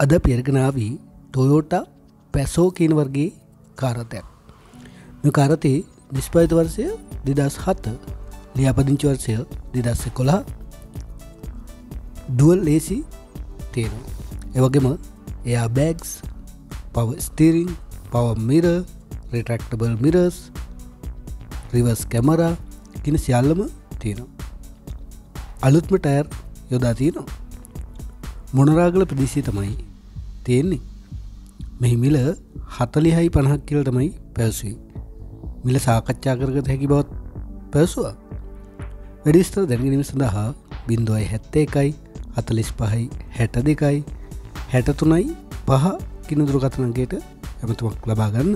අද පියර්ගනාවී ටොයෝට පැසෝ කියන වර්ගේ කාරතයක් මෙ කාරතේ නිස්්පයිත වර්සය දෙදස් හත්ත ලියාපදිංචි වර්සය දෙදස්ස කොළා දුවල් ලේසි තියෙන එවගේම එයා බෑගස් පව ස්තීරිං පව මිර රෙටක්ටබල් මිරස් රිවස් කැමරා කියන සියල්ලම තියෙනවා. අලුත්ම ටයර් යොදා තියෙනවා. මොනරාගල ප්‍රදේශී තමයි තියෙන්නේ. මෙහි මිල හතලිහයි පණහක් කියල තමයි පැවසී මිල සාකච්ඡා කරගත හැකි බවත් පැවසවා. වැඩිස්තර දැනගනීම සඳහා බින්දුවයි හැත්තේ එකයි හතලිස් පහයි හැට දෙකයි හැටතුනයි පහ කිනදුරකතනගේට ඇමතුමක් ලබාගන්න